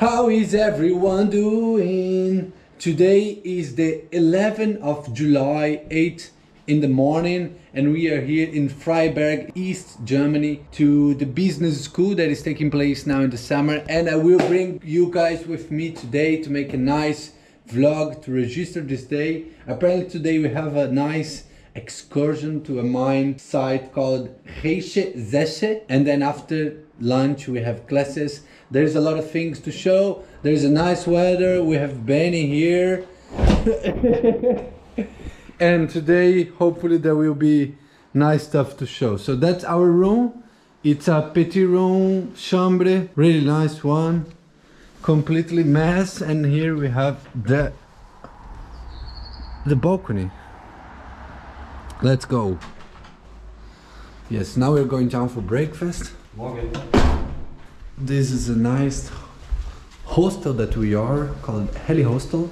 How is everyone doing? Today is the 11th of July, 8 in the morning, and we are here in Freiberg, East Germany, to the business school that is taking place now in the summer. And I will bring you guys with me today to make a nice vlog to register this day. Apparently, today we have a nice excursion to a mine site called Reiche Zeche and then after lunch we have classes. There's a lot of things to show. There's a nice weather. We have Benny here. And today hopefully there will be nice stuff to show. So that's our room. It's a petit room chambre really nice one. Completely mess and here we have the the balcony Let's go. Yes, now we're going down for breakfast. This is a nice hostel that we are called Heli Hostel.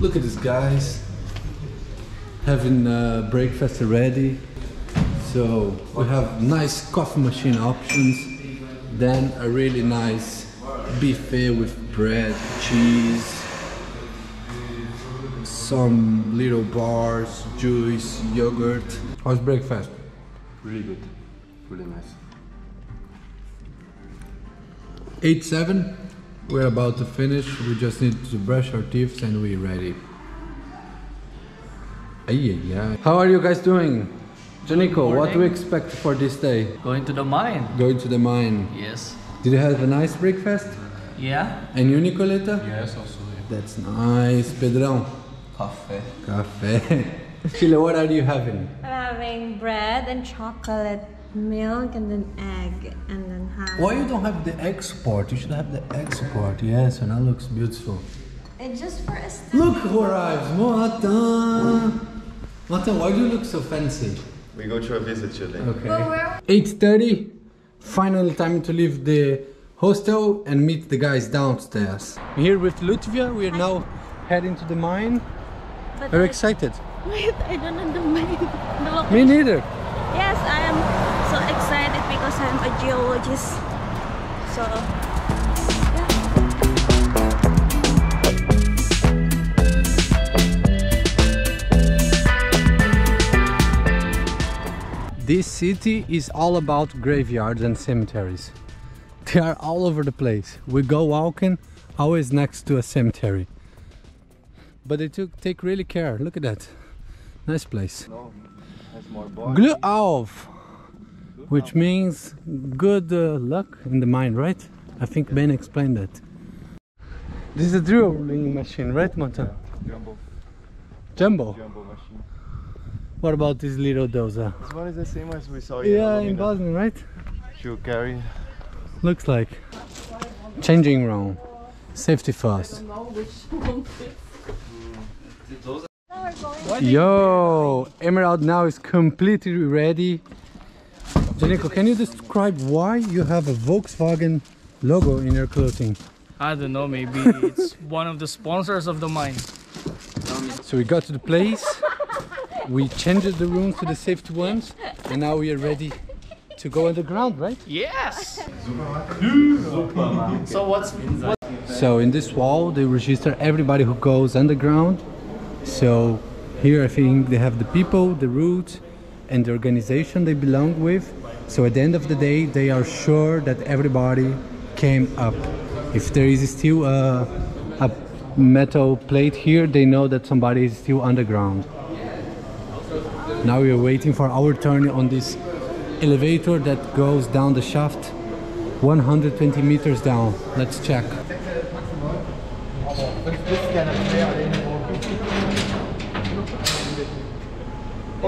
Look at these guys having uh, breakfast already. So we have nice coffee machine options, then a really nice buffet with bread, cheese, some little bars, juice, yogurt. Oh, How's breakfast? Really good. Really nice. 8 7. We're about to finish. We just need to brush our teeth and we're ready. Ay, ay, ay. How are you guys doing? Janico, what do we expect for this day? Going to the mine. Going to the mine. Yes. Did you have a nice breakfast? Yeah. And you, Nicoleta? Yes, also. That's nice. Pedrão? Coffee. Cafe. Chile, what are you having? I'm having bread and chocolate, milk, and then egg, and then ham. Why you don't have the egg export? You should have the egg export. Yes, and that looks beautiful. It's just for a Look who arrives, Moatan. Moatan, why do you look so fancy? We go to a visit today. Okay. But where- 8.30, final time to leave the hostel and meet the guys downstairs. Here with Lutvia, we are now heading to the mine. But Are you excited? Wait, I don't know the. The location. Me neither. Yes, I am so excited because I'm a geologist. So, yeah. This city is all about graveyards and cemeteries. They are all over the place. We go walking, always next to a cemetery. But they took take really care. Look at that. Nice place. No, has more bars. Glück auf, which means good uh, luck in the mine, right? I think Ben explained that. This is a drilling machine, right, Monta? Jumbo, Jumbo. jumbo machine. What about this little dozer? This one is the same as we saw Yeah, in in Bosnia, right? Should carry. Looks like. Changing room. Safety first. Yo, Emerald now is completely ready. Janico, can you describe why you have a Volkswagen logo in your clothing? I don't know, maybe it's one of the sponsors of the mine. So we got to the place, we changed the room to the safety ones, and now we are ready to go underground, right? Yes! so what's what So in this wall they register everybody who goes underground. So here I think they have the people, the route and the organization they belong with. So at the end of the day they are sure that everybody came up. If there is still a, a metal plate here they know that somebody is still underground. Now we are waiting for our turn on this elevator that goes down the shaft 120 meters down. Let's check.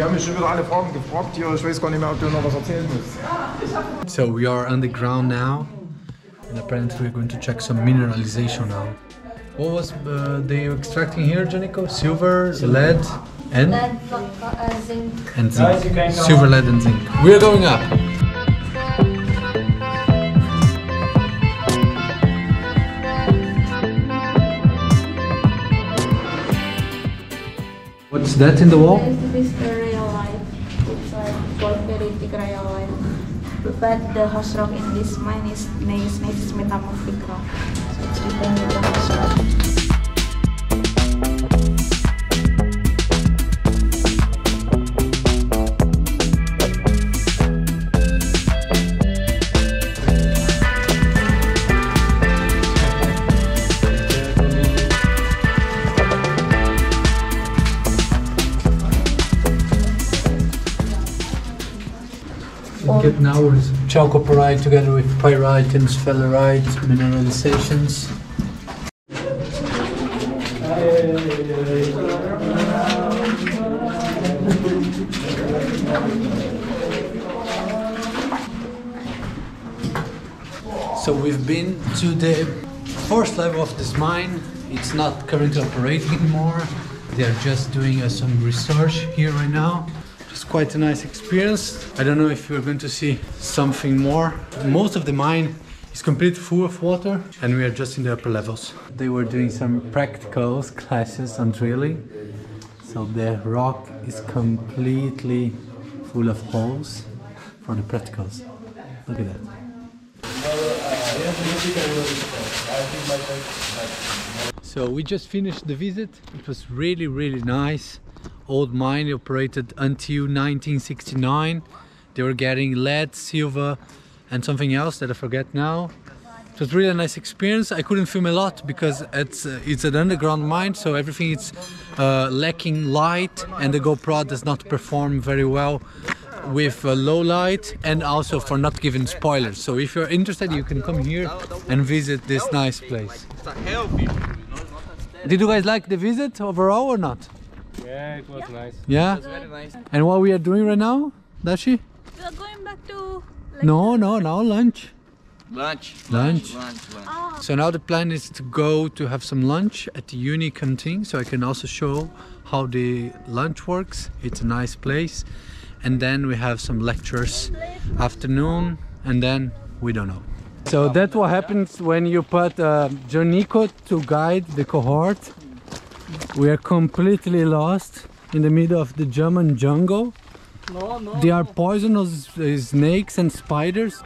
Die haben mich schon wieder alle Fragen gefragt hier. Ich weiß gar nicht mehr, ob du noch was erzählen musst. So we are underground now, and apparently we're going to check some mineralization now. What was uh, they extracting here, Janico? Silver, lead, and Lead, uh, zinc. and zinc. Silver, lead, and zinc. We are going up. What's that in the wall? This is the rhyolite. It's a sulfuric rhyolite. But the host rock in this mine is is metamorphic rock. So it's depending on the rock. Now with chalcopyrite together with pyrite and sphalerite mineralizations. So we've been to the first level of this mine. It's not currently operating anymore. They are just doing uh, some research here right now. It's quite a nice experience. I don't know if you're going to see something more. Most of the mine is completely full of water and we are just in the upper levels. They were doing some practicals classes on drilling. So the rock is completely full of holes for the practicals. Look at that. So we just finished the visit. It was really, really nice. Old mine operated until 1969. They were getting lead, silver, and something else that I forget now. It was really a nice experience. I couldn't film a lot because it's uh, it's an underground mine, so everything is uh, lacking light, and the GoPro does not perform very well with uh, low light, and also for not giving spoilers. So if you're interested, you can come here and visit this nice place. Did you guys like the visit overall or not? Yeah, it was nice. Yeah. And what we are doing right now, Dashi? We are going back to. No, no, now lunch. Lunch. Lunch. Lunch. Lunch. So now the plan is to go to have some lunch at the uni canteen, so I can also show how the lunch works. It's a nice place, and then we have some lectures afternoon, and then we don't know. So that's what happens when you put uh, Jonico to guide the cohort. We are completely lost in the middle of the German jungle. No, no. There are poisonous uh, snakes and spiders.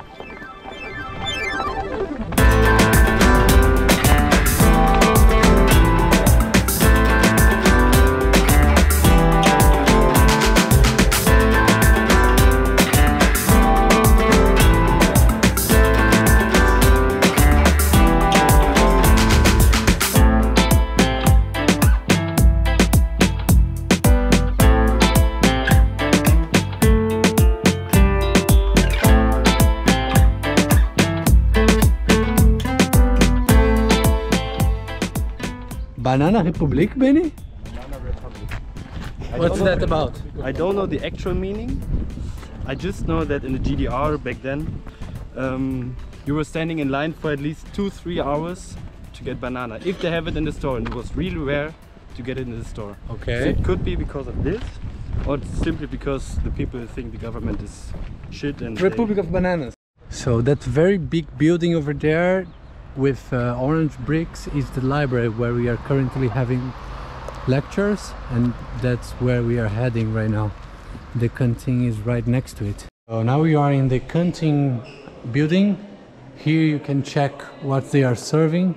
Banana Republic, Benny? What's that about? I don't know the actual meaning. I just know that in the GDR back then, um, you were standing in line for at least two, three hours to get banana. If they have it in the store, and it was really rare to get it in the store. So Okay. it could be because of this, or simply because the people think the government is shit and they- Republic of Bananas. So that very big building over there with uh, orange bricks is the library where we are currently having lectures and that's where we are heading right now. The canteen is right next to it. So now we are in the canteen building. Here you can check what they are serving.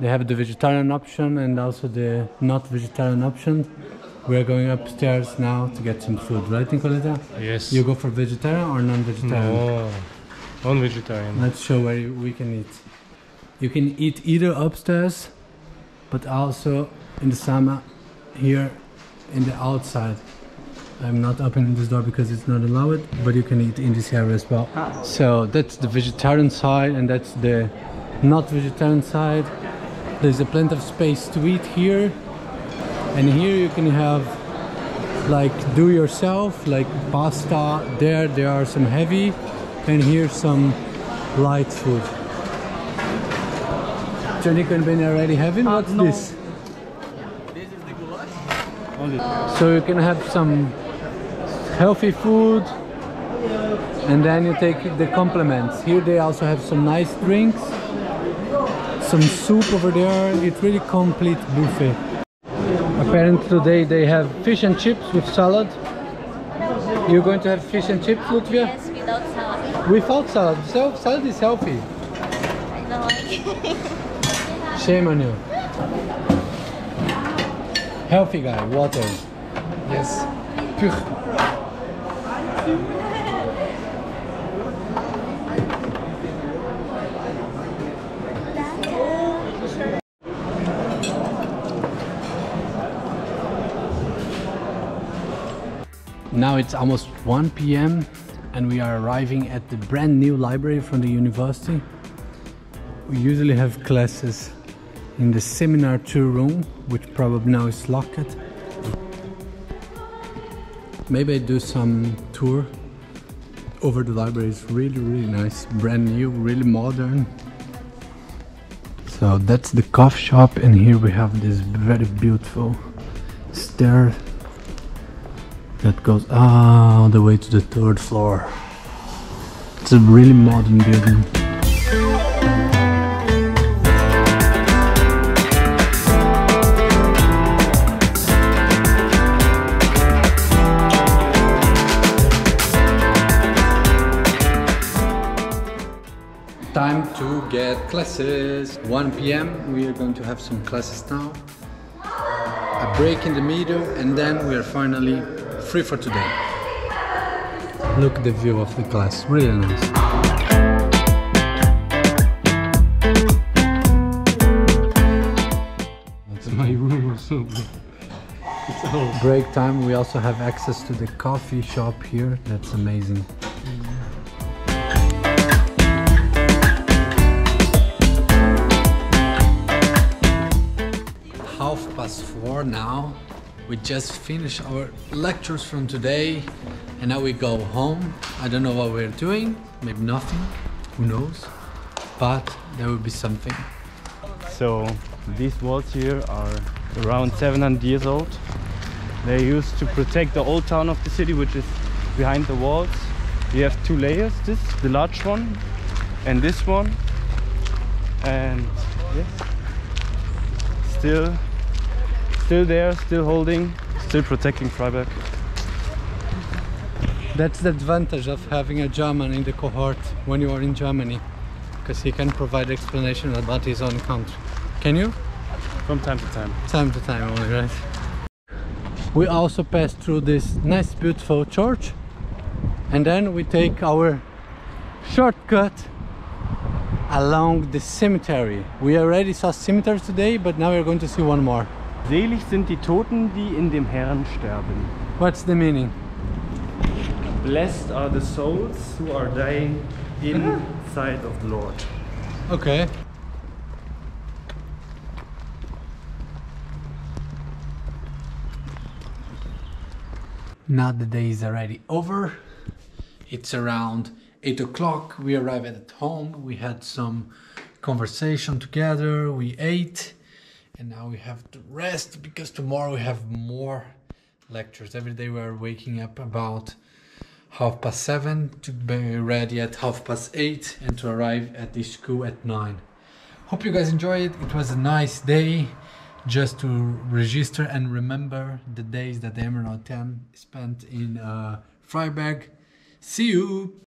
They have the vegetarian option and also the not vegetarian option. We are going upstairs now to get some food, right Nicoleta? Yes. You go for vegetarian or non-vegetarian? No. Non-vegetarian. Let's show where we can eat. You can eat either upstairs, but also in the summer here in the outside. I'm not opening this door because it's not allowed, but you can eat in this area as well. Ah. So that's the vegetarian side, and that's the not vegetarian side. There's a plenty of space to eat here, and here you can have like do yourself, like pasta. There, there are some heavy, and here some light food. Janika and Ben already having? Uh, What's no. this? So you can have some healthy food and then you take the complements. Here they also have some nice drinks, some soup over there. It's really complete buffet. Apparently today they have fish and chips with salad. You're going to have fish and chips, Lutvia? Yes, without salad. Without salad. So salad is healthy. I don't like it. Shame on you. Healthy guy, water. Yes. Pure. Now it's almost 1 p.m. and we are arriving at the brand new library from the university. We usually have classes in the seminar 2 room, which probably now is locked. Maybe I do some tour over the library. It's really, really nice, brand new, really modern. So that's the coffee shop, and here we have this very beautiful stair that goes all the way to the third floor. It's a really modern building. Classes. 1 p.m. We are going to have some classes now. A break in the middle, and then we are finally free for today. Look at the view of the class, really nice. That's my room, so Break time, we also have access to the coffee shop here. That's amazing. Past now. We just finished our lectures from today and now we go home. I don't know what we're doing, maybe nothing, who knows, but there will be something. So these walls here are around 700 years old. They're used to protect the old town of the city, which is behind the walls. You have two layers, this, the large one, and this one. And yes, still, still there, still holding, still protecting Freiberg. That's the advantage of having a German in the cohort when you are in Germany, because he can provide explanation about his own country. Can you? From time to time. Time to time only, right? We also pass through this nice, beautiful church, and then we take our shortcut along the cemetery. We already saw cemeteries today, but now we're going to see one more. Selig sind die Toten, die in dem Herrn sterben. What's the meaning? Blessed are the souls who are dying inside mm-hmm. of the Lord. Okay. Now the day is already over. It's around 8 o'clock. We arrived at home. We had some conversation together. We ate. And now we have to rest because tomorrow we have more lectures. Every day we are waking up about half past seven to be ready at half past eight and to arrive at the school at nine. Hope you guys enjoyed it. It was a nice day just to register and remember the days that the Emerald 10 spent in uh, Freiberg. See you!